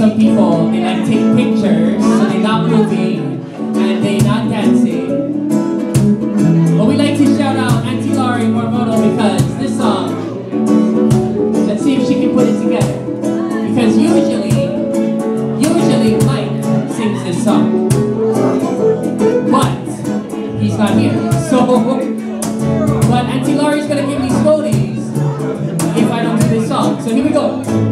some people, they like take pictures, so they're not moving, and they're not dancing. But we like to shout out Auntie Laurie Mormoto because this song, let's see if she can put it together. Because usually, usually Mike sings this song. But, he's not here, so... But Auntie Laurie's gonna give me scoldings if I don't do this song, so here we go.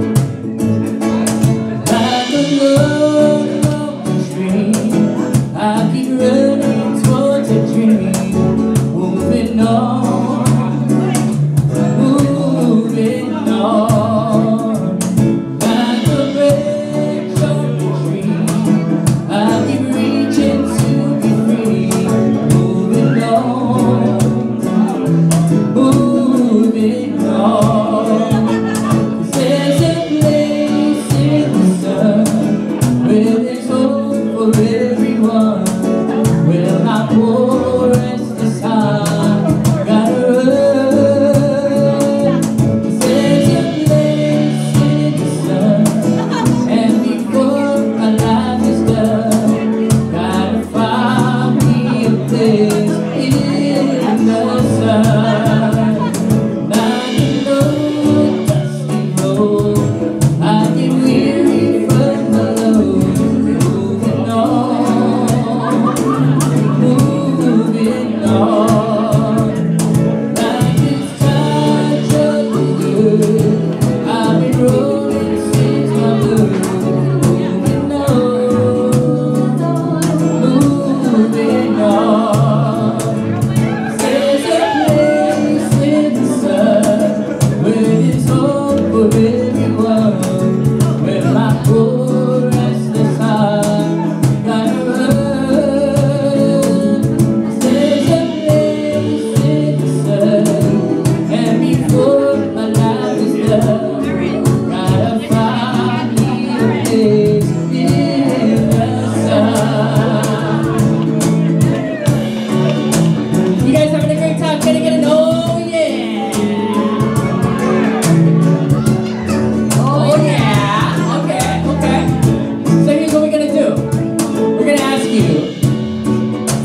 you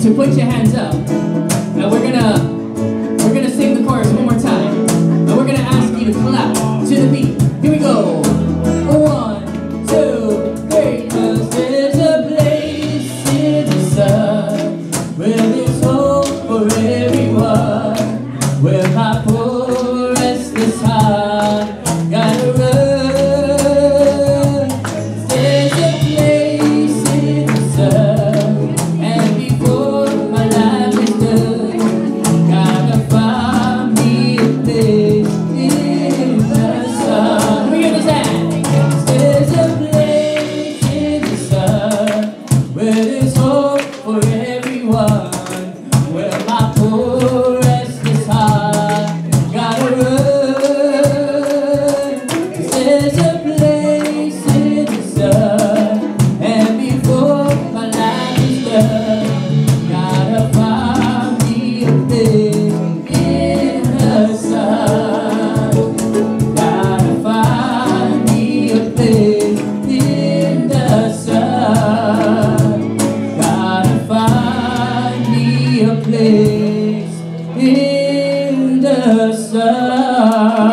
to put your hands up. And we're going to you. a place in the sun.